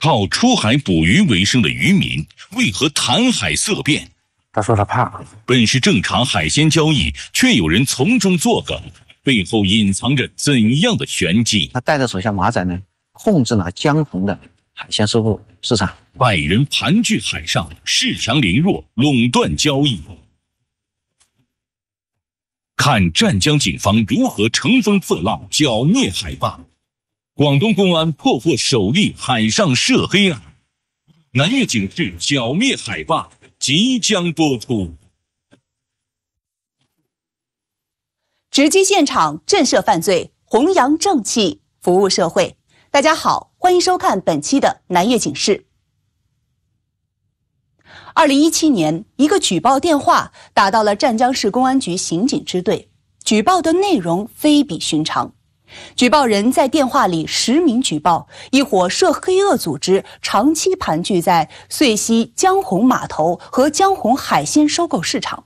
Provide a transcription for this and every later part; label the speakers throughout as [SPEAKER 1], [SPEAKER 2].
[SPEAKER 1] 靠出海捕鱼为生的渔民为何谈海色变？
[SPEAKER 2] 他说他怕。
[SPEAKER 1] 本是正常海鲜交易，却有人从中作梗，背后隐藏着怎样的玄机？
[SPEAKER 2] 他带着手下马仔呢，控制了江洪的海鲜收购市场。
[SPEAKER 1] 百人盘踞海上，恃强凌弱，垄断交易。看湛江警方如何乘风破浪，剿灭海霸。广东公安破获首例海上涉黑案，南粤警示剿灭海霸即将播出。
[SPEAKER 3] 直击现场，震慑犯罪，弘扬正气，服务社会。大家好，欢迎收看本期的南粤警示。二零一七年，一个举报电话打到了湛江市公安局刑警支队，举报的内容非比寻常。举报人在电话里实名举报，一伙涉黑恶组织长期盘踞在遂溪江洪码头和江洪海鲜收购市场，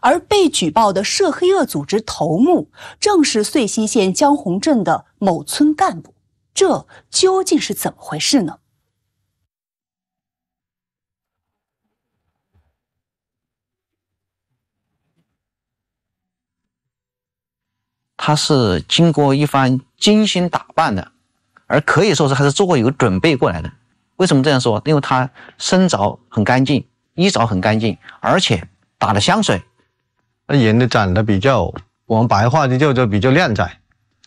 [SPEAKER 3] 而被举报的涉黑恶组织头目正是遂溪县江洪镇的某村干部，这究竟是怎么回事呢？
[SPEAKER 2] 他是经过一番精心打扮的，而可以说是还是做过有准备过来的。为什么这样说？因为他身着很干净，衣着很干净，而且打了香水，
[SPEAKER 4] 那眼的长得比较，我们白话就叫做比较靓仔，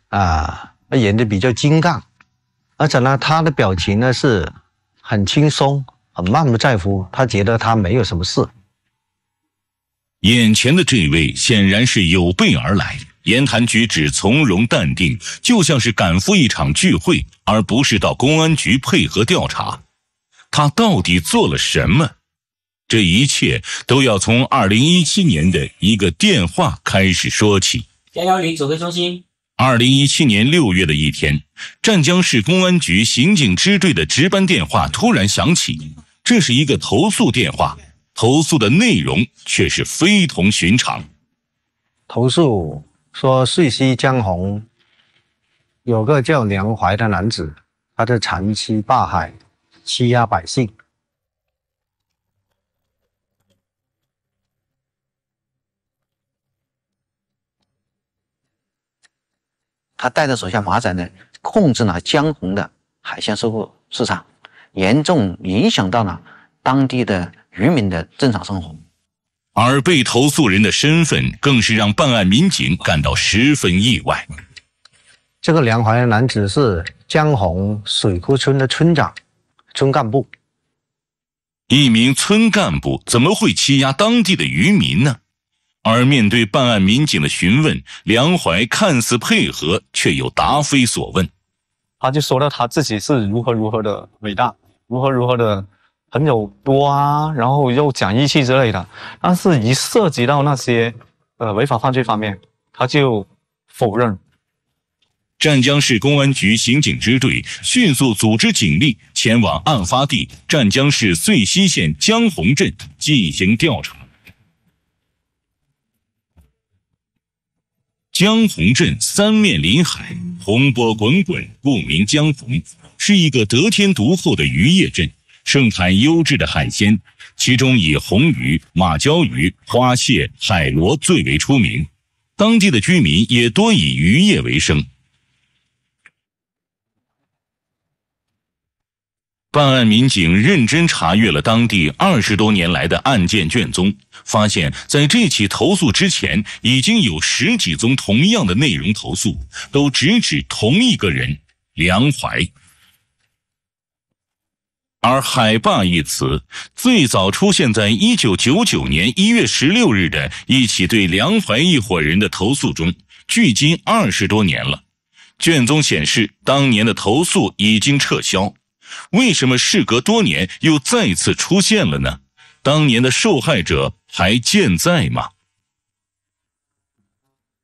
[SPEAKER 4] 啊，那演的比较精干，而且呢，他的表情呢是很轻松，很漫不在乎，他觉得他没有什么事。
[SPEAKER 1] 眼前的这位显然是有备而来。言谈举止从容淡定，就像是赶赴一场聚会，而不是到公安局配合调查。他到底做了什么？这一切都要从二零一七年的一个电话开始说起。
[SPEAKER 5] 幺幺零指挥中心。
[SPEAKER 1] 二零一七年六月的一天，湛江市公安局刑警支队的值班电话突然响起，这是一个投诉电话，投诉的内容却是非同寻常。
[SPEAKER 4] 投诉。说遂溪江红有个叫梁怀的男子，他在长期霸海，欺压百姓。
[SPEAKER 2] 他带着手下马仔呢，控制了江洪的海鲜收购市场，严重影响到了当地的渔民的正常生活。
[SPEAKER 1] 而被投诉人的身份更是让办案民警感到十分意外。
[SPEAKER 4] 这个梁怀男子是江洪水库村的村长、村干部。
[SPEAKER 1] 一名村干部怎么会欺压当地的渔民呢？而面对办案民警的询问，梁怀看似配合，却又答非所问。
[SPEAKER 6] 他就说到他自己是如何如何的伟大，如何如何的。朋友多啊，然后又讲义气之类的，但是一涉及到那些呃违法犯罪方面，他就否认。
[SPEAKER 1] 湛江市公安局刑警支队迅速组织警力前往案发地湛江市遂溪县江洪镇进行调查。江洪镇三面临海，洪波滚滚，故名江洪，是一个得天独厚的渔业镇。盛产优质的海鲜，其中以红鱼、马鲛鱼、花蟹、海螺最为出名。当地的居民也多以渔业为生。办案民警认真查阅了当地二十多年来的案件卷宗，发现，在这起投诉之前，已经有十几宗同样的内容投诉，都直指同一个人——梁怀。而“海霸”一词最早出现在一九九九年一月十六日的一起对梁怀一伙人的投诉中，距今二十多年了。卷宗显示，当年的投诉已经撤销，为什么事隔多年又再次出现了呢？当年的受害者还健在吗？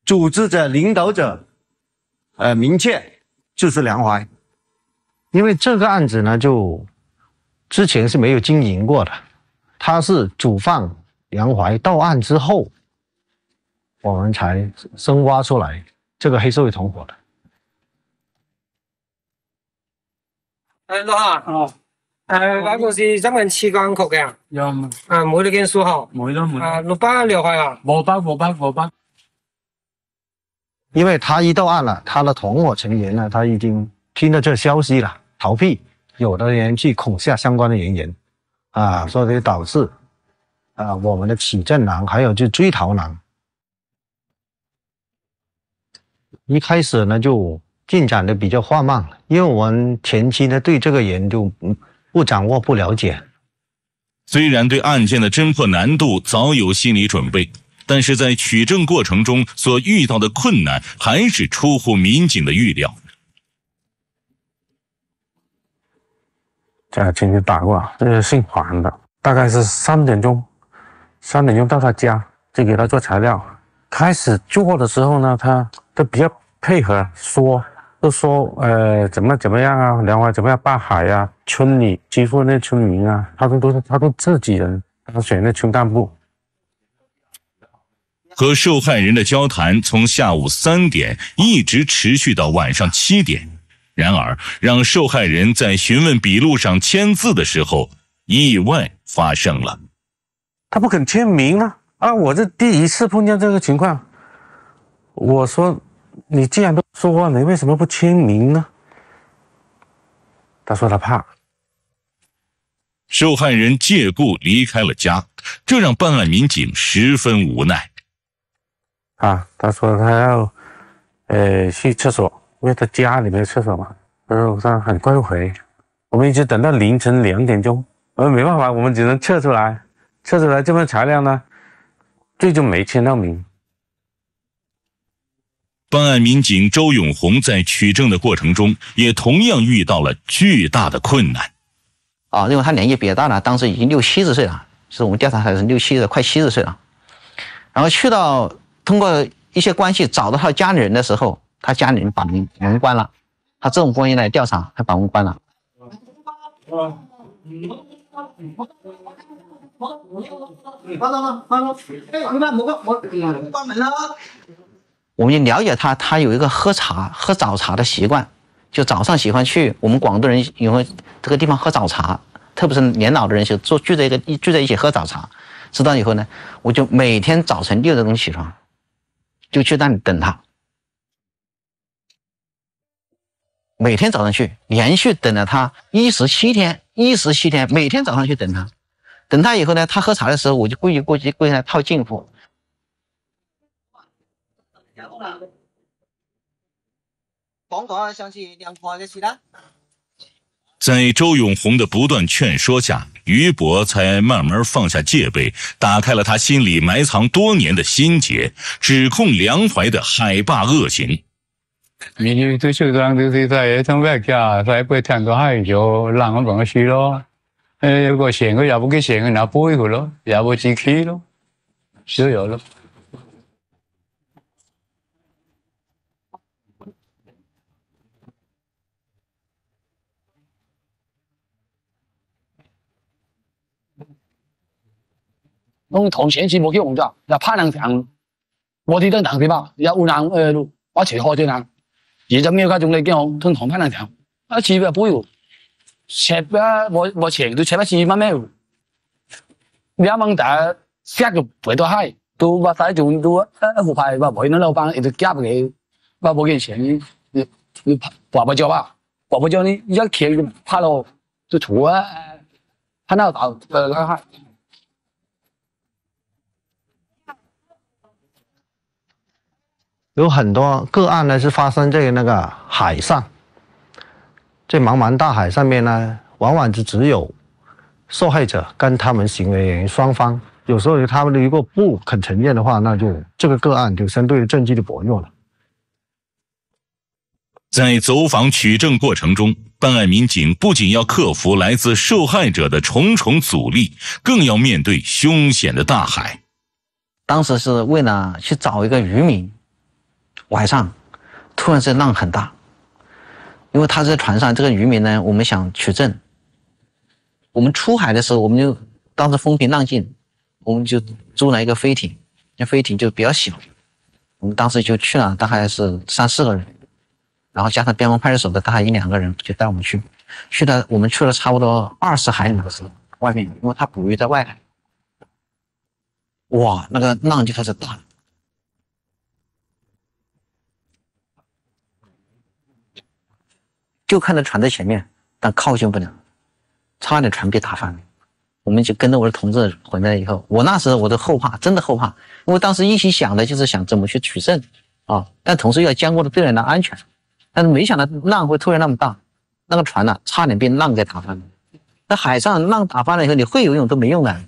[SPEAKER 4] 组织者、领导者，呃，明确就是梁怀，因为这个案子呢，就。之前是没有经营过的，他是主犯梁怀到案之后，我们才深挖出来这个黑社会同伙的。
[SPEAKER 5] 誒，六下，
[SPEAKER 7] 哦，
[SPEAKER 5] 誒，嗰個是針緊刺鋼曲嘅，
[SPEAKER 7] 有冇
[SPEAKER 5] 啊，每呢件數號，
[SPEAKER 7] 冇咯冇
[SPEAKER 5] 啊，
[SPEAKER 7] 咯，
[SPEAKER 5] 六百六塊啊，
[SPEAKER 7] 冇包冇包冇包。
[SPEAKER 4] 因为他一到案了，他的同伙成员呢，他已经听到这消息了，逃避，有的人去恐吓相关的人员，啊，所以导致啊我们的起证难，还有就追逃难。一开始呢就进展的比较缓慢，因为我们前期呢对这个人就不掌握不了解，
[SPEAKER 1] 虽然对案件的侦破难度早有心理准备，但是在取证过程中所遇到的困难还是出乎民警的预料。
[SPEAKER 8] 家亲戚打过，这个姓黄的，大概是三点钟，三点钟到他家，就给他做材料。开始做的时候呢，他都比较配合说，都说呃怎么怎么样啊，梁淮怎么样霸海啊，村里欺负那村民啊，他都都是他都自己人，他选那村干部。
[SPEAKER 1] 和受害人的交谈从下午三点一直持续到晚上七点。然而，让受害人在询问笔录上签字的时候，意外发生了。
[SPEAKER 8] 他不肯签名啊！啊，我这第一次碰见这个情况。我说，你既然都说了，你为什么不签名呢？他说他怕。
[SPEAKER 1] 受害人借故离开了家，这让办案民警十分无奈。
[SPEAKER 8] 啊，他说他要，呃，去厕所，因为他家里没有厕所嘛。然后他很快回，我们一直等到凌晨两点钟，我们没办法，我们只能撤出来，撤出来这份材料呢，最终没签到名。
[SPEAKER 1] 办案民警周永红在取证的过程中，也同样遇到了巨大的困难。
[SPEAKER 2] 啊，因为他年纪比较大了，当时已经六七十岁了，是我们调查还是六七十，快七十岁了。然后去到通过一些关系找到他家里人的时候，他家里人把门门关了，他这种关系来调查，还把门关了。
[SPEAKER 9] 关了吗？关了。哎，你把门关门，关门了。
[SPEAKER 2] 我们就了解他，他有一个喝茶、喝早茶的习惯，就早上喜欢去我们广东人因为这个地方喝早茶，特别是年老的人就坐聚在一个聚在一起喝早茶。知道以后呢，我就每天早晨六点钟起床，就去那里等他。每天早上去，连续等了他一十七天，一十七天，每天早上去等他。等他以后呢，他喝茶的时候，我就故意过去过去套近乎。
[SPEAKER 1] 在周永红的不断劝说下，于博才慢慢放下戒备，打开了他心里埋藏多年的心结，指控梁怀的海霸恶行。
[SPEAKER 7] 明年都收到就是在从外家在不听到海就让我帮去咯。呃，有个钱个也不给钱个拿背去咯，也不自己咯，就有咯。
[SPEAKER 10] 侬同前次冇叫红咗，又攀人墙，我哋都难对吧？有人呃，我除开啲人，而就咩家仲你叫我同同攀人墙，一次又杯，切啊，我我前都切一次乜咩？你阿蒙大塞個陪到嗨，都話晒仲都一副牌話陪到老闆，一直夾佢，話冇幾錢，你你話不交吧？話不交你一錢就怕咯，就除啊，怕到到呃那
[SPEAKER 4] 有很多个案呢是发生在那个海上，在茫茫大海上面呢，往往就只有受害者跟他们行为人双方，有时候他们如果不肯承认的话，那就这个个案就相对证据的薄弱了。
[SPEAKER 1] 在走访取证过程中，办案民警不仅要克服来自受害者的重重阻力，更要面对凶险的大海。
[SPEAKER 2] 当时是为了去找一个渔民，晚上突然这浪很大，因为他在船上，这个渔民呢，我们想取证。我们出海的时候，我们就当时风平浪静，我们就租了一个飞艇，那飞艇就比较小，我们当时就去了，大概是三四个人，然后加上边防派出所的大概一两个人，就带我们去。去了我们去了差不多二十海里的时候，外面因为他捕鱼在外海，哇，那个浪就开始大。了就看到船在前面，但靠近不了，差点船被打翻了。我们就跟着我的同志回来以后，我那时候我都后怕，真的后怕，因为当时一心想的就是想怎么去取胜啊，但同时要兼顾着队员的安全。但是没想到浪会突然那么大，那个船呢差点被浪给打翻了。在海上浪打翻了以后，你会游泳都没用的，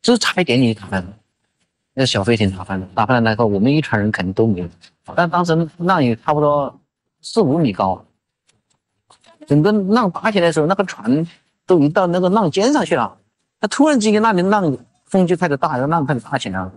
[SPEAKER 2] 就差一点你就打翻了。那小飞艇打翻了，打翻了以后，我们一船人肯定都没有。但当时浪也差不多四五米高。整个浪打起来的时候，那个船都已经到那个浪尖上去了。它突然之间，那里浪风就开始大，浪开始大起来了。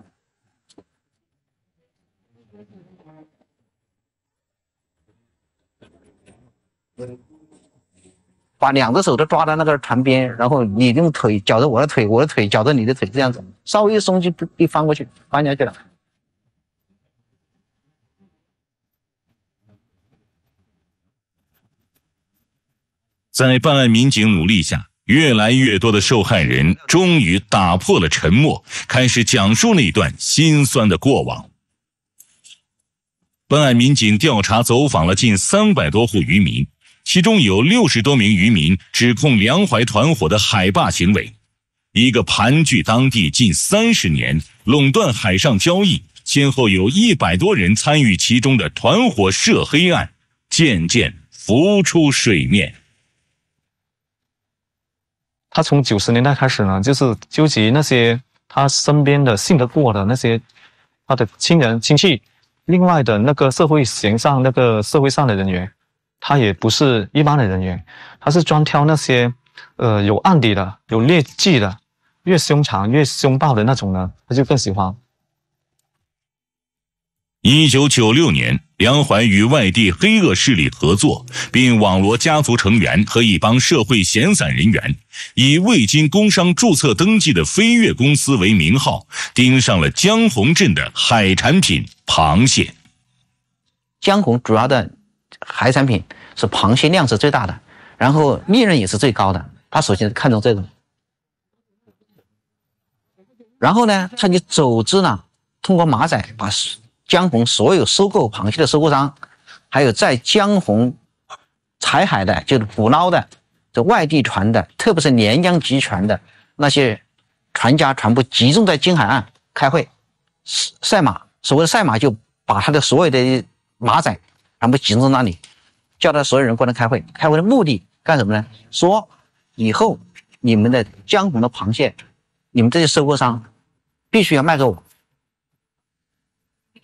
[SPEAKER 2] 把两只手都抓在那个船边，然后你用腿绞着我的腿，我的腿绞着你的腿，这样子，稍微一松就一翻过去，翻下去了。
[SPEAKER 1] 在办案民警努力下，越来越多的受害人终于打破了沉默，开始讲述那段心酸的过往。办案民警调查走访了近三百多户渔民，其中有六十多名渔民指控梁淮团伙的海霸行为，一个盘踞当地近三十年、垄断海上交易，先后有一百多人参与其中的团伙涉黑案，渐渐浮出水面。
[SPEAKER 6] 他从九十年代开始呢，就是纠集那些他身边的信得过的那些他的亲人亲戚，另外的那个社会形上那个社会上的人员，他也不是一般的人员，他是专挑那些呃有案底的、有劣迹的，越凶残越凶暴的那种呢，他就更喜欢。
[SPEAKER 1] 一九九六年，梁怀与外地黑恶势力合作，并网罗家族成员和一帮社会闲散人员，以未经工商注册登记的飞跃公司为名号，盯上了江洪镇的海产品螃蟹。
[SPEAKER 2] 江洪主要的海产品是螃蟹，量是最大的，然后利润也是最高的。他首先看中这种，然后呢，他就组织呢，通过马仔把。江洪所有收购螃蟹的收购商，还有在江洪采海的，就是捕捞的，这外地船的，特别是连江集团的那些船家，全部集中在金海岸开会赛马。所谓的赛马，就把他的所有的马仔全部集中那里，叫他所有人过来开会。开会的目的干什么呢？说以后你们的江洪的螃蟹，你们这些收购商必须要卖给我。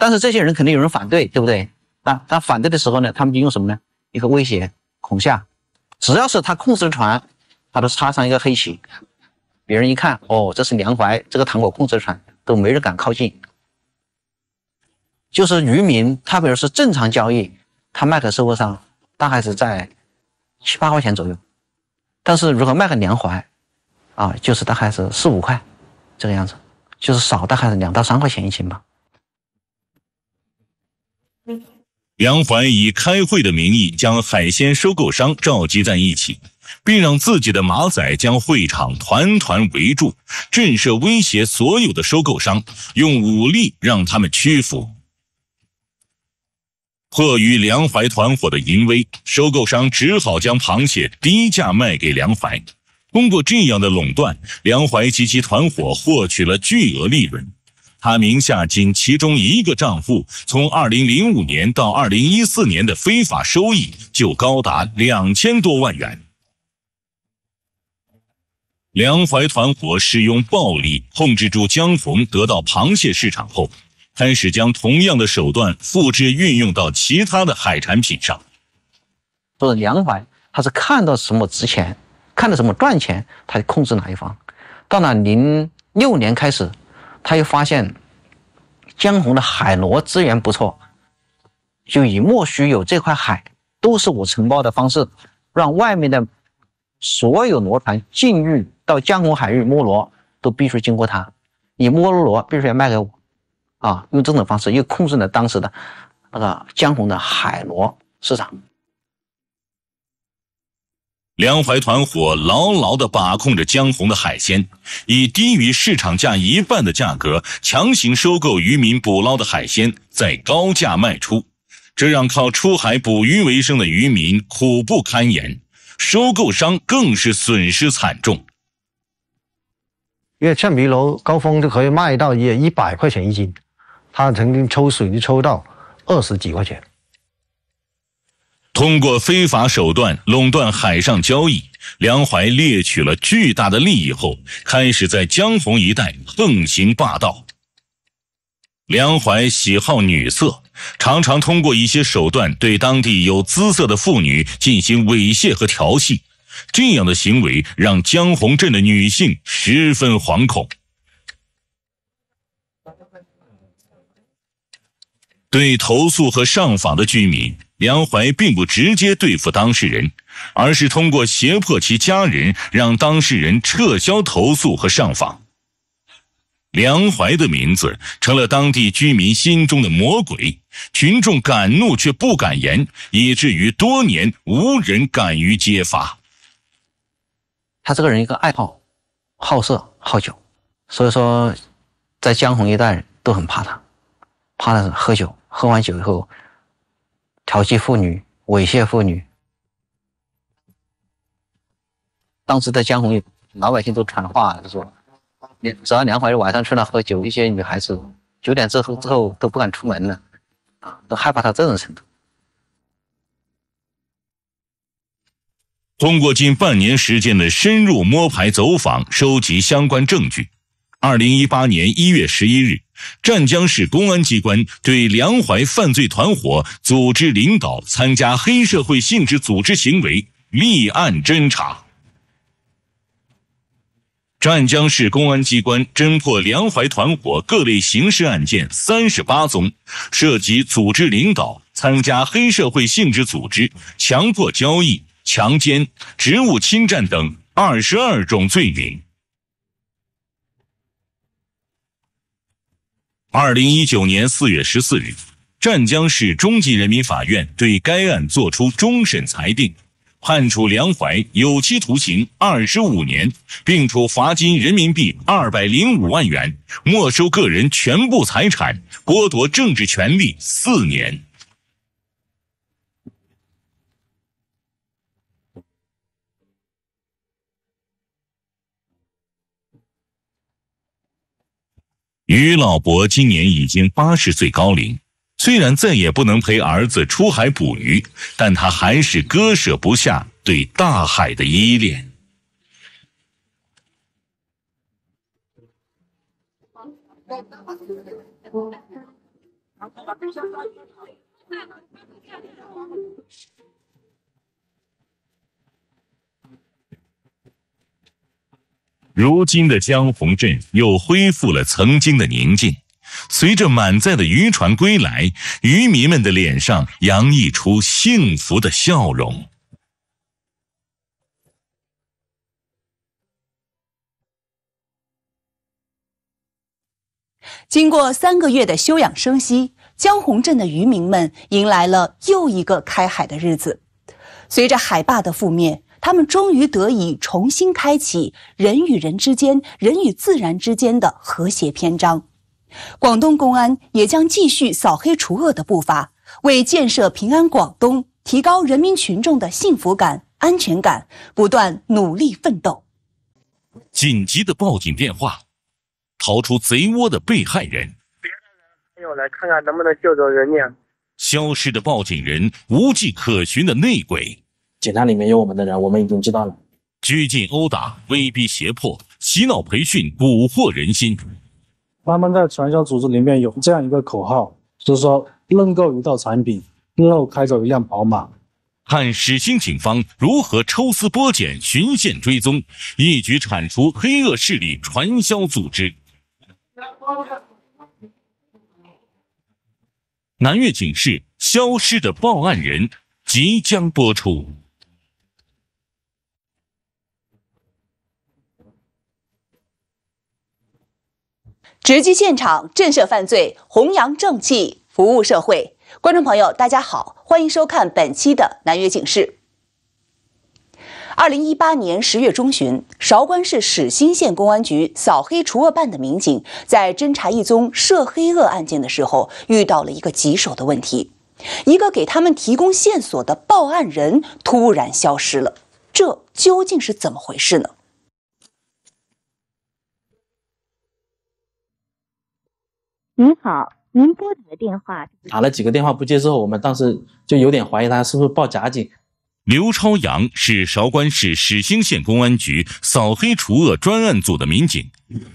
[SPEAKER 2] 但是这些人肯定有人反对，对不对？那他反对的时候呢，他们就用什么呢？一个威胁、恐吓，只要是他控制的船，他都插上一个黑旗，别人一看，哦，这是梁怀这个团伙控制的船，都没人敢靠近。就是渔民，他比如是正常交易，他卖给收购商大概是在七八块钱左右，但是如果卖给梁怀，啊，就是大概是四五块这个样子，就是少大概是两到三块钱一斤吧。
[SPEAKER 1] 梁怀以开会的名义将海鲜收购商召集在一起，并让自己的马仔将会场团团围住，震慑威胁所有的收购商，用武力让他们屈服。迫于梁怀团伙的淫威，收购商只好将螃蟹低价卖给梁怀。通过这样的垄断，梁怀及其团伙获取了巨额利润。他名下仅其中一个账户，从二零零五年到二零一四年的非法收益就高达两千多万元。梁怀团伙使用暴力控制住江逢，得到螃蟹市场后，开始将同样的手段复制运用到其他的海产品上。
[SPEAKER 2] 说梁怀他是看到什么值钱，看到什么赚钱，他就控制哪一方。到了零六年开始。他又发现江洪的海螺资源不错，就以莫须有这块海都是我承包的方式，让外面的所有螺船进入到江洪海域摸螺，都必须经过他。你摸螺必须要卖给我，啊，用这种方式又控制了当时的那个江红的海螺市场。
[SPEAKER 1] 梁怀团伙牢牢地把控着江洪的海鲜，以低于市场价一半的价格强行收购渔民捕捞的海鲜，再高价卖出，这让靠出海捕鱼为生的渔民苦不堪言，收购商更是损失惨重。
[SPEAKER 4] 因为橡皮楼高峰就可以卖到也一百块钱一斤，他曾经抽水就抽到二十几块钱。
[SPEAKER 1] 通过非法手段垄断海上交易，梁怀猎取了巨大的利益后，开始在江洪一带横行霸道。梁怀喜好女色，常常通过一些手段对当地有姿色的妇女进行猥亵和调戏，这样的行为让江洪镇的女性十分惶恐。对投诉和上访的居民。梁怀并不直接对付当事人，而是通过胁迫其家人，让当事人撤销投诉和上访。梁怀的名字成了当地居民心中的魔鬼，群众敢怒却不敢言，以至于多年无人敢于揭发。
[SPEAKER 2] 他这个人一个爱好，好色好酒，所以说，在江洪一带都很怕他，怕他喝酒，喝完酒以后。调戏妇女、猥亵妇女，当时在江洪，老百姓都传话，就说，只要梁怀晚上去那喝酒，一些女孩子九点之后之后都不敢出门了，啊，都害怕到这种程度。
[SPEAKER 1] 通过近半年时间的深入摸排走访，收集相关证据，二零一八年一月十一日。湛江市公安机关对梁怀犯罪团伙组织领导参加黑社会性质组织行为立案侦查。湛江市公安机关侦破梁怀团伙各类刑事案件三十八宗，涉及组织领导参加黑社会性质组织、强迫交易、强奸、职务侵占等二十二种罪名。二零一九年四月十四日，湛江市中级人民法院对该案作出终审裁定，判处梁怀有期徒刑二十五年，并处罚金人民币二百零五万元，没收个人全部财产，剥夺政治权利四年。于老伯今年已经八十岁高龄，虽然再也不能陪儿子出海捕鱼，但他还是割舍不下对大海的依恋。如今的江洪镇又恢复了曾经的宁静。随着满载的渔船归来，渔民们的脸上洋溢出幸福的笑容。
[SPEAKER 3] 经过三个月的休养生息，江洪镇的渔民们迎来了又一个开海的日子。随着海坝的覆灭。他们终于得以重新开启人与人之间、人与自然之间的和谐篇章。广东公安也将继续扫黑除恶的步伐，为建设平安广东、提高人民群众的幸福感、安全感，不断努力奋斗。
[SPEAKER 1] 紧急的报警电话，逃出贼窝的被害人。
[SPEAKER 11] 朋友来看看能不能救走人命。
[SPEAKER 1] 消失的报警人，无迹可寻的内鬼。
[SPEAKER 12] 警察里面有我们的人，我们已经知道了。
[SPEAKER 1] 拘禁、殴打、威逼胁迫、洗脑培训，蛊惑人心。
[SPEAKER 13] 他们在传销组织里面有这样一个口号，就是说认购一套产品，日后开走一辆宝马。
[SPEAKER 1] 看始兴警方如何抽丝剥茧、循线追踪，一举铲除黑恶势力传销组织。南岳警示：消失的报案人即将播出。
[SPEAKER 3] 直击现场，震慑犯罪，弘扬正气，服务社会。观众朋友，大家好，欢迎收看本期的南粤警示。二零一八年十月中旬，韶关市始兴县公安局扫黑除恶办的民警在侦查一宗涉黑恶案件的时候，遇到了一个棘手的问题：一个给他们提供线索的报案人突然消失了。这究竟是怎么回事呢？
[SPEAKER 14] 您好，您拨打的电话
[SPEAKER 12] 打了几个电话不接之后，我们当时就有点怀疑他是不是报假警。
[SPEAKER 1] 刘朝阳是韶关市始兴县公安局扫黑除恶专案组的民警。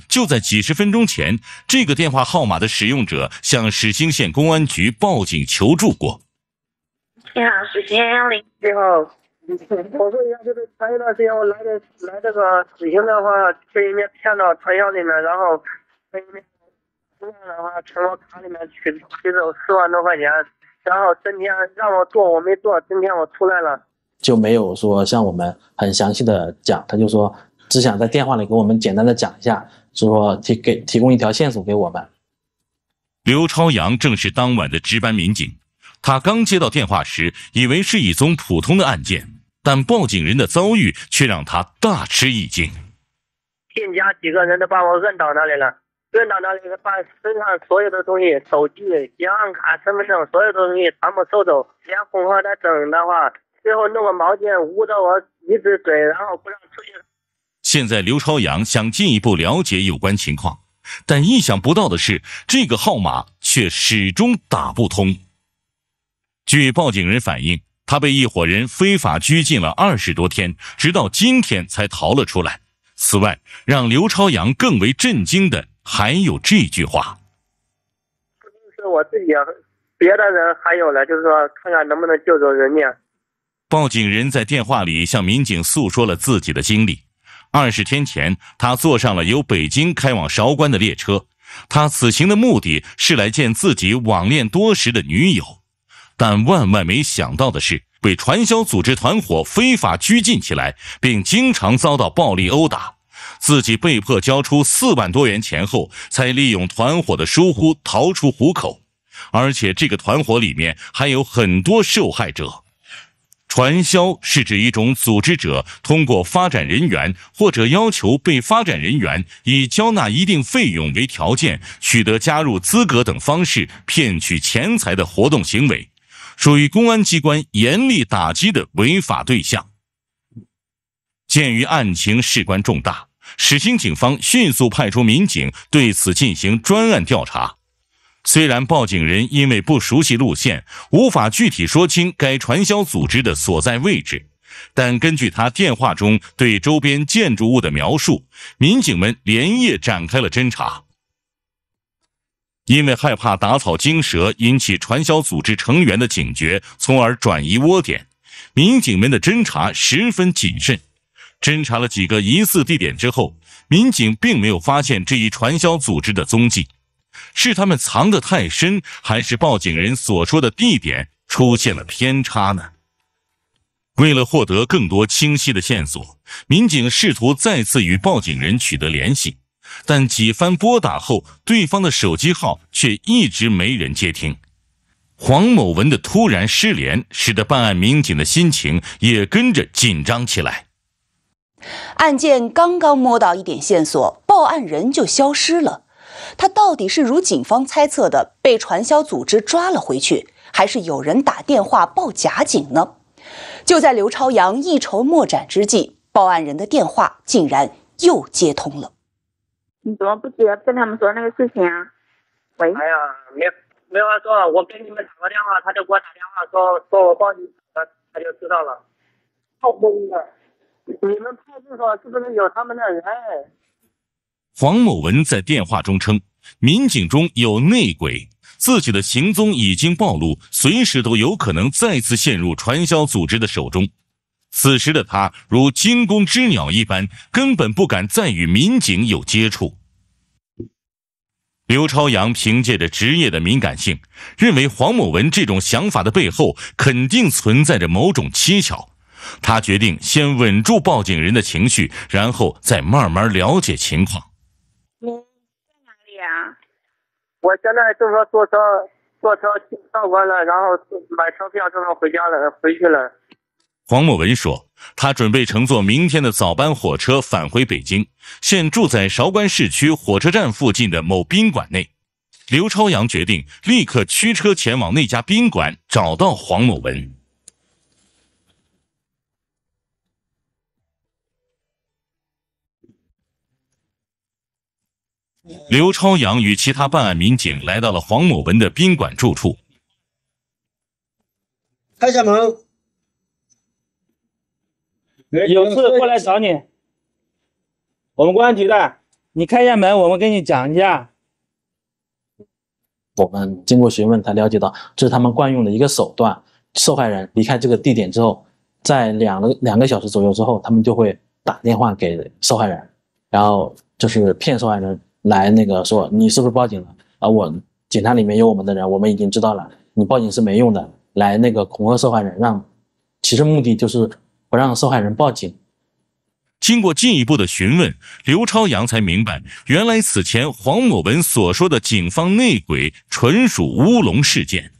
[SPEAKER 1] 就在几十分钟前，这个电话号码的使用者向始兴县公安局报警求助过。
[SPEAKER 11] 你好，始兴零。你好，我说一下，就是前一段时间我来的来这个始兴的话，被人家骗到传销里面，然后被人家这样的话从我卡里面取取走四万多块钱，然后今天让我做我没做，今天我出来了。
[SPEAKER 12] 就没有说像我们很详细的讲，他就说只想在电话里给我们简单的讲一下，说提给提供一条线索给我们。
[SPEAKER 1] 刘朝阳正是当晚的值班民警，他刚接到电话时，以为是一宗普通的案件，但报警人的遭遇却让他大吃一惊。
[SPEAKER 11] 店家几个人都把我摁倒那里了，摁到那里把身上所有的东西，手机、银行卡、身份证，所有的东西全部收走，连混合的证的话。最后弄个毛巾捂着我一只嘴，然后不让出去。
[SPEAKER 1] 现在刘朝阳想进一步了解有关情况，但意想不到的是，这个号码却始终打不通。据报警人反映，他被一伙人非法拘禁了二十多天，直到今天才逃了出来。此外，让刘朝阳更为震惊的还有这句话：“
[SPEAKER 11] 不是我自己，别的人还有了，就是说看看能不能救走人家。”
[SPEAKER 1] 报警人在电话里向民警诉说了自己的经历。二十天前，他坐上了由北京开往韶关的列车。他此行的目的是来见自己网恋多时的女友，但万万没想到的是，被传销组织团伙非法拘禁起来，并经常遭到暴力殴打。自己被迫交出四万多元钱后，才利用团伙的疏忽逃出虎口。而且，这个团伙里面还有很多受害者。传销是指一种组织者通过发展人员或者要求被发展人员以交纳一定费用为条件，取得加入资格等方式骗取钱财的活动行为，属于公安机关严厉打击的违法对象。鉴于案情事关重大，始兴警方迅速派出民警对此进行专案调查。虽然报警人因为不熟悉路线，无法具体说清该传销组织的所在位置，但根据他电话中对周边建筑物的描述，民警们连夜展开了侦查。因为害怕打草惊蛇，引起传销组织成员的警觉，从而转移窝点，民警们的侦查十分谨慎。侦查了几个疑似地点之后，民警并没有发现这一传销组织的踪迹。是他们藏得太深，还是报警人所说的地点出现了偏差呢？为了获得更多清晰的线索，民警试图再次与报警人取得联系，但几番拨打后，对方的手机号却一直没人接听。黄某文的突然失联，使得办案民警的心情也跟着紧张起来。
[SPEAKER 3] 案件刚刚摸到一点线索，报案人就消失了。他到底是如警方猜测的被传销组织抓了回去，还是有人打电话报假警呢？就在刘朝阳一筹莫展之际，报案人的电话竟然又接通了。
[SPEAKER 14] 你怎么不接跟他们说那个事情啊？喂。
[SPEAKER 11] 哎呀，没没法说，我给你们打个电话，他就给我打电话说说我报警，他他就知道了。好懵的，你们派出所是不是有他们的人？
[SPEAKER 1] 黄某文在电话中称，民警中有内鬼，自己的行踪已经暴露，随时都有可能再次陷入传销组织的手中。此时的他如惊弓之鸟一般，根本不敢再与民警有接触。刘朝阳凭借着职业的敏感性，认为黄某文这种想法的背后肯定存在着某种蹊跷。他决定先稳住报警人的情绪，然后再慢慢了解情况。
[SPEAKER 14] 你在哪里啊？
[SPEAKER 11] 我现在正说坐车，坐车到关了，然后买车票，正好回家了，回去了。
[SPEAKER 1] 黄某文说，他准备乘坐明天的早班火车返回北京，现住在韶关市区火车站附近的某宾馆内。刘朝阳决定立刻驱车前往那家宾馆，找到黄某文。刘朝阳与其他办案民警来到了黄某文的宾馆住处。
[SPEAKER 9] 开下门。
[SPEAKER 15] 有事过来找你。我们公安局的，你开一下门，我们跟你讲一下。
[SPEAKER 12] 我们经过询问才了解到，这是他们惯用的一个手段。受害人离开这个地点之后，在两个两个小时左右之后，他们就会打电话给受害人，然后就是骗受害人来那个说你是不是报警了啊？我警察里面有我们的人，我们已经知道了，你报警是没用的，来那个恐吓受害人，让其实目的就是不让受害人报警。
[SPEAKER 1] 经过进一步的询问，刘朝阳才明白，原来此前黄某文所说的警方内鬼纯属乌龙事件。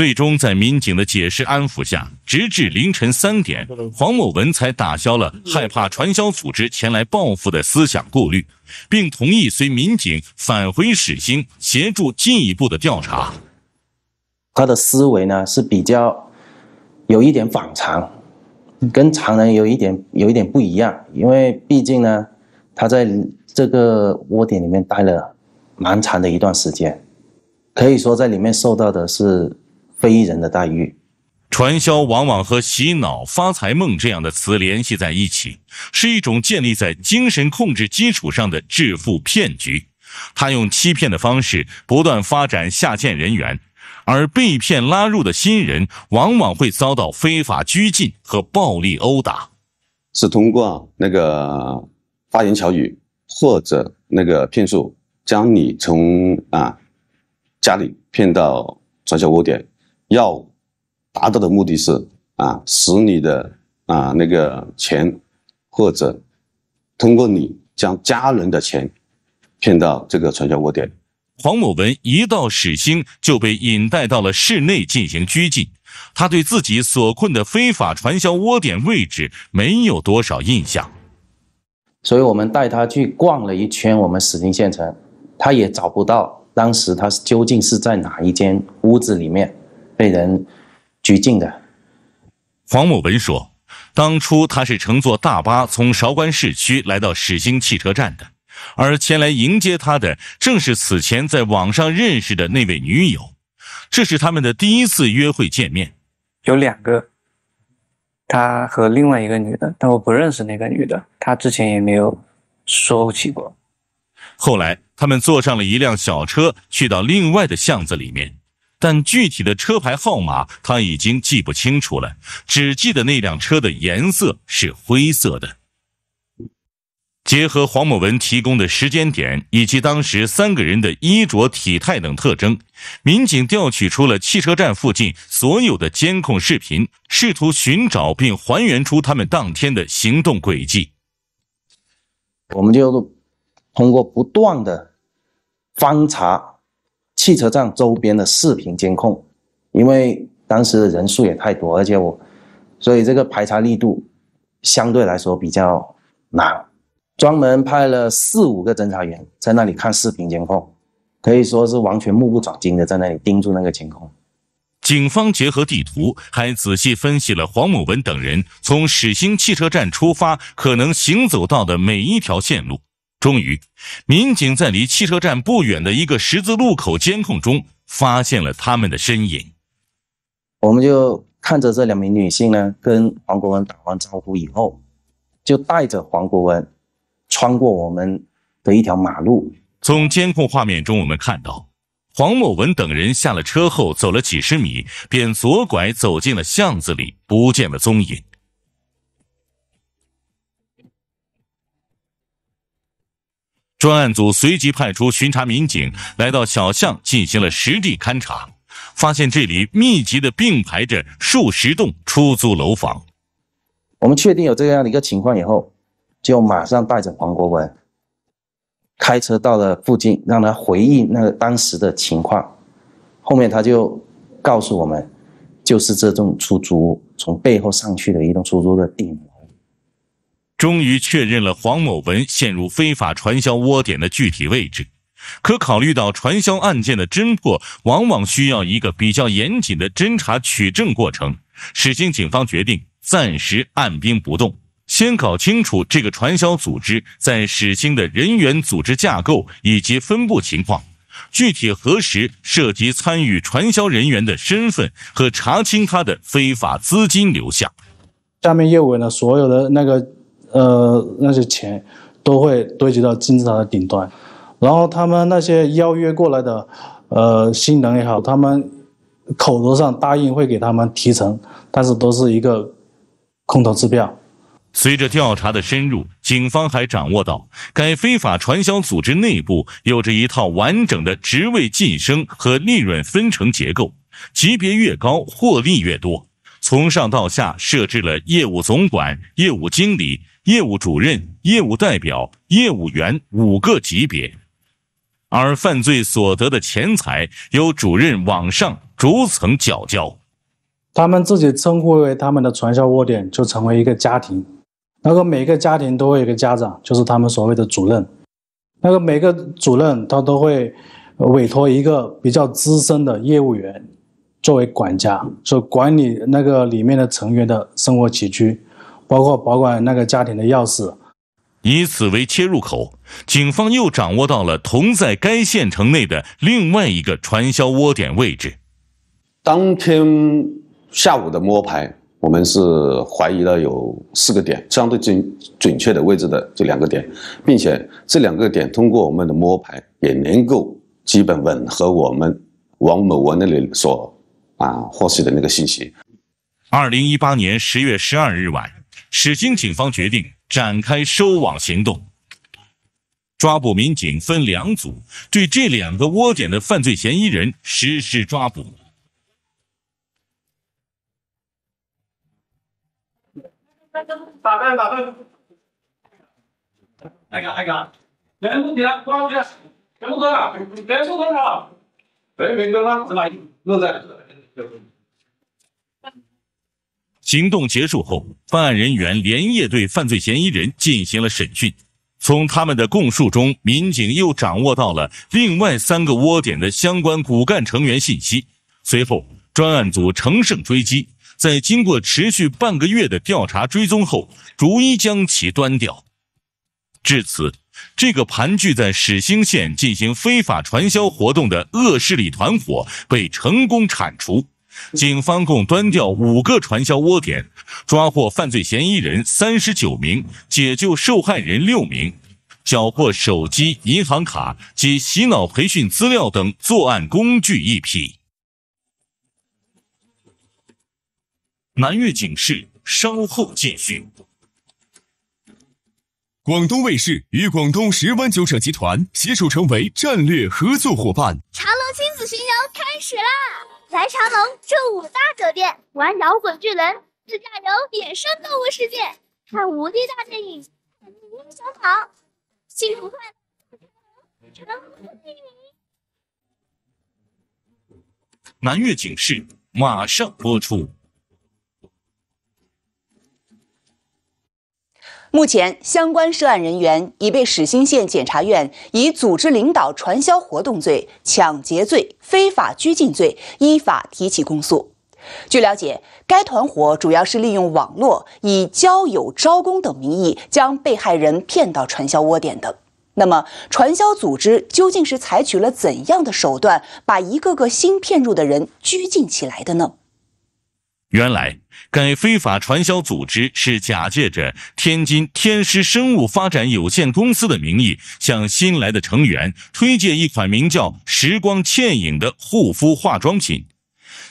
[SPEAKER 1] 最终，在民警的解释安抚下，直至凌晨三点，黄某文才打消了害怕传销组织前来报复的思想顾虑，并同意随民警返回始兴，协助进一步的调查。
[SPEAKER 16] 他的思维呢是比较有一点反常。跟常人有一点有一点不一样，因为毕竟呢，他在这个窝点里面待了蛮长的一段时间，可以说在里面受到的是非人的待遇。
[SPEAKER 1] 传销往往和洗脑、发财梦这样的词联系在一起，是一种建立在精神控制基础上的致富骗局。他用欺骗的方式不断发展下线人员。而被骗拉入的新人，往往会遭到非法拘禁和暴力殴打，
[SPEAKER 17] 是通过那个花言巧语或者那个骗术，将你从啊家里骗到传销窝点，要达到的目的是啊使你的啊那个钱，或者通过你将家人的钱骗到这个传销窝点。
[SPEAKER 1] 黄某文一到始兴就被引带到了室内进行拘禁，他对自己所困的非法传销窝点位置没有多少印象，
[SPEAKER 16] 所以我们带他去逛了一圈我们始兴县城，他也找不到当时他究竟是在哪一间屋子里面被人拘禁的。
[SPEAKER 1] 黄某文说，当初他是乘坐大巴从韶关市区来到始兴汽车站的。而前来迎接他的，正是此前在网上认识的那位女友，这是他们的第一次约会见面。
[SPEAKER 18] 有两个，他和另外一个女的，但我不认识那个女的，他之前也没有说起过。
[SPEAKER 1] 后来他们坐上了一辆小车，去到另外的巷子里面，但具体的车牌号码他已经记不清楚了，只记得那辆车的颜色是灰色的。结合黄某文提供的时间点以及当时三个人的衣着、体态等特征，民警调取出了汽车站附近所有的监控视频，试图寻找并还原出他们当天的行动轨迹。
[SPEAKER 16] 我们就通过不断的翻查汽车站周边的视频监控，因为当时的人数也太多，而且我，所以这个排查力度相对来说比较难。专门派了四五个侦查员在那里看视频监控，可以说是完全目不转睛的在那里盯住那个监控。
[SPEAKER 1] 警方结合地图，还仔细分析了黄某文等人从始兴汽车站出发可能行走到的每一条线路。终于，民警在离汽车站不远的一个十字路口监控中发现了他们的身影。
[SPEAKER 16] 我们就看着这两名女性呢，跟黄国文打完招呼以后，就带着黄国文。穿过我们的一条马路。
[SPEAKER 1] 从监控画面中，我们看到黄某文等人下了车后，走了几十米，便左拐走进了巷子里，不见了踪影。专案组随即派出巡查民警来到小巷进行了实地勘查，发现这里密集的并排着数十栋出租楼房。
[SPEAKER 16] 我们确定有这样的一个情况以后。就马上带着黄国文开车到了附近，让他回忆那个当时的情况。后面他就告诉我们，就是这栋出租屋从背后上去的一栋出租的定位。
[SPEAKER 1] 终于确认了黄某文陷入非法传销窝点的具体位置。可考虑到传销案件的侦破往往需要一个比较严谨的侦查取证过程，始兴警方决定暂时按兵不动，先搞清楚这个传销组织在始兴的人员组织架构以及分布情况，具体核实涉及参与传销人员的身份和查清他的非法资金流向。
[SPEAKER 13] 下面业务呢所有的那个呃那些钱都会堆积到金字塔的顶端。然后他们那些邀约过来的，呃，新人也好，他们口头上答应会给他们提成，但是都是一个空头支票。
[SPEAKER 1] 随着调查的深入，警方还掌握到该非法传销组织内部有着一套完整的职位晋升和利润分成结构，级别越高，获利越多。从上到下设置了业务总管、业务经理、业务主任、业务代表、业务员五个级别。而犯罪所得的钱财由主任往上逐层缴交，
[SPEAKER 13] 他们自己称呼为他们的传销窝点，就成为一个家庭。那个每个家庭都会有一个家长，就是他们所谓的主任。那个每个主任他都会委托一个比较资深的业务员作为管家，就管理那个里面的成员的生活起居，包括保管那个家庭的钥匙。
[SPEAKER 1] 以此为切入口，警方又掌握到了同在该县城内的另外一个传销窝点位置。
[SPEAKER 17] 当天下午的摸排，我们是怀疑了有四个点，相对准准确的位置的这两个点，并且这两个点通过我们的摸排，也能够基本吻合我们王某文那里所啊获悉的那个信息。
[SPEAKER 1] 二零一八年十月十二日晚，始兴警方决定。展开收网行动，抓捕民警分两组，对这两个窝点的犯罪嫌疑人实施抓捕。
[SPEAKER 9] 打分打分，那个那个，全部起来，抓过去，全部蹲好，全部蹲好，北平跟方是吧？落在。
[SPEAKER 1] 行动结束后，办案人员连夜对犯罪嫌疑人进行了审讯。从他们的供述中，民警又掌握到了另外三个窝点的相关骨干成员信息。随后，专案组乘胜追击，在经过持续半个月的调查追踪后，逐一将其端掉。至此，这个盘踞在始兴县进行非法传销活动的恶势力团伙被成功铲除。警方共端掉五个传销窝点，抓获犯罪嫌疑人三十九名，解救受害人六名，缴获手机、银行卡及洗脑培训资料等作案工具一批。南粤警示稍后继续。
[SPEAKER 19] 广东卫视与广东十湾酒厂集团携手成为战略合作伙伴。
[SPEAKER 20] 长隆亲子巡游开始啦！来长隆这五大酒店，玩摇滚巨人，自驾游野生动物世界，看无敌大电影，看英雄跑，幸福快乐，成功第一。
[SPEAKER 1] 南粤警示马上播出。
[SPEAKER 3] 目前，相关涉案人员已被始兴县检察院以组织领导传销活动罪、抢劫罪、非法拘禁罪依法提起公诉。据了解，该团伙主要是利用网络，以交友、招工等名义将被害人骗到传销窝点的。那么，传销组织究竟是采取了怎样的手段，把一个个新骗入的人拘禁起来的呢？
[SPEAKER 1] 原来，该非法传销组织是假借着天津天狮生物发展有限公司的名义，向新来的成员推荐一款名叫“时光倩影”的护肤化妆品。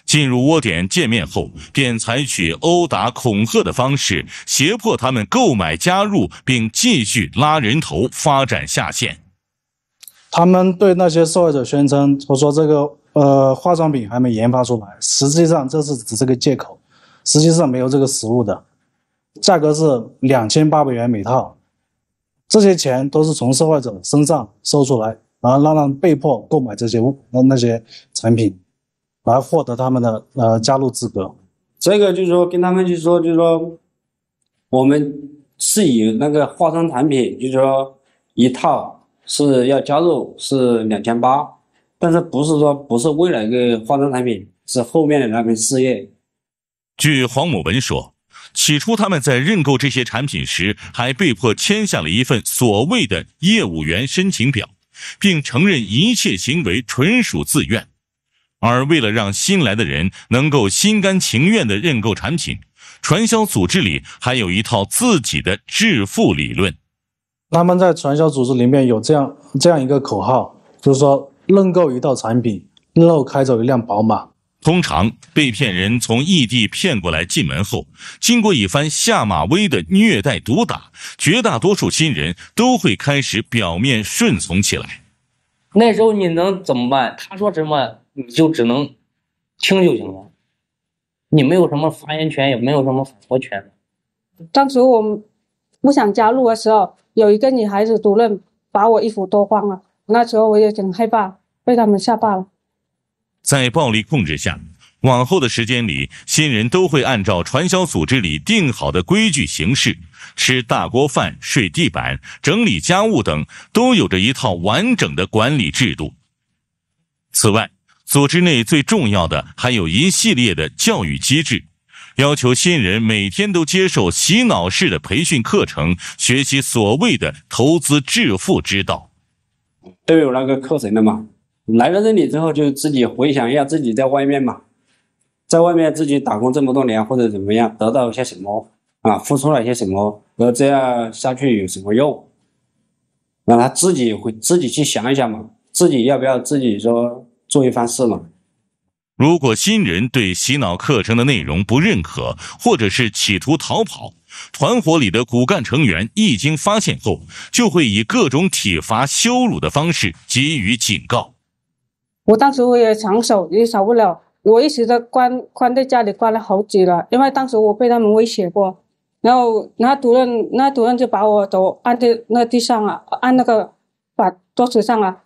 [SPEAKER 1] 进入窝点见面后，便采取殴打、恐吓的方式，胁迫他们购买加入，并继续拉人头，发展下线。
[SPEAKER 13] 他们对那些受害者宣称：“我说这个。”呃，化妆品还没研发出来，实际上这是只是个借口，实际上没有这个实物的，价格是两千八百元每套，这些钱都是从受害者身上收出来，然后让他们被迫购买这些物那那些产品，来获得他们的呃加入资格。
[SPEAKER 21] 这个就是说跟他们就是说就是说，我们是以那个化妆产品，就是说一套是要加入是两千八，但是不是说不是为了一个化妆产品，是后面的那份事业。
[SPEAKER 1] 据黄某文说，起初他们在认购这些产品时，还被迫签下了一份所谓的业务员申请表，并承认一切行为纯属自愿。而为了让新来的人能够心甘情愿地认购产品，传销组织里还有一套自己的致富理论。
[SPEAKER 13] 他们在传销组织里面有这样这样一个口号，就是说认购一套产品，然后开走一辆宝马。
[SPEAKER 1] 通常被骗人从异地骗过来进门后，经过一番下马威的虐待毒打，绝大多数新人都会开始表面顺从起来。
[SPEAKER 22] 那时候你能怎么办？他说什么你就只能听就行了，你没有什么发言权，也没有什么反驳权。
[SPEAKER 23] 当时我不想加入的时候，有一个女孩子主任把我衣服脱光了，那时候我也挺害怕，被他们吓怕了。
[SPEAKER 1] 在暴力控制下，往后的时间里，新人都会按照传销组织里定好的规矩行事，吃大锅饭、睡地板、整理家务等，都有着一套完整的管理制度。此外，组织内最重要的还有一系列的教育机制，要求新人每天都接受洗脑式的培训课程，学习所谓的投资致富之道。
[SPEAKER 21] 都有那个课程的嘛。来到这里之后，就自己回想一下自己在外面嘛，在外面自己打工这么多年或者怎么样，得到一些什么啊，付出了些什么，然后这样下去有什么用？让他自己会自己去想一想嘛，自己要不要自己说做一番事嘛？
[SPEAKER 1] 如果新人对洗脑课程的内容不认可，或者是企图逃跑，团伙里的骨干成员一经发现后，就会以各种体罚、羞辱的方式给予警告。
[SPEAKER 23] 我当时我也长手也少不了，我一直在关关在家里关了好几了，因为当时我被他们威胁过，然后那主任那主任就把我都按在那地上啊，按那个把桌子上啊，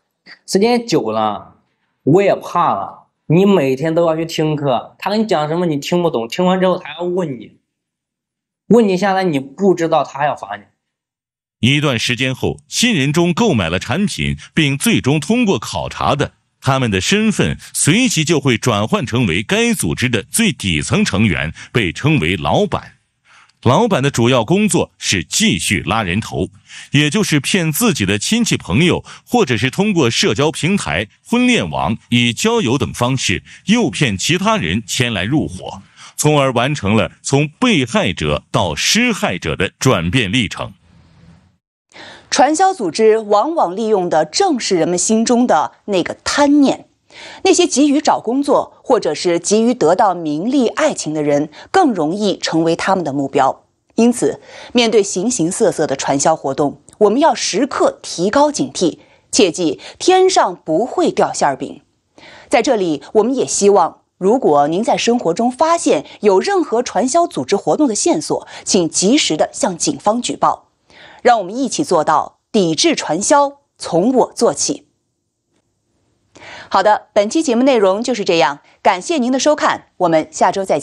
[SPEAKER 22] 时间久了我也怕了。你每天都要去听课，他跟你讲什么你听不懂，听完之后他要问你，问你下来你不知道，他要罚你。
[SPEAKER 1] 一段时间后，新人中购买了产品并最终通过考察的。他们的身份随即就会转换成为该组织的最底层成员，被称为老板。老板的主要工作是继续拉人头，也就是骗自己的亲戚朋友，或者是通过社交平台、婚恋网以交友等方式诱骗其他人前来入伙，从而完成了从被害者到施害者的转变历程。
[SPEAKER 3] 传销组织往往利用的正是人们心中的那个贪念，那些急于找工作或者是急于得到名利、爱情的人，更容易成为他们的目标。因此，面对形形色色的传销活动，我们要时刻提高警惕，切记天上不会掉馅儿饼。在这里，我们也希望，如果您在生活中发现有任何传销组织活动的线索，请及时的向警方举报。让我们一起做到抵制传销，从我做起。好的，本期节目内容就是这样，感谢您的收看，我们下周再见。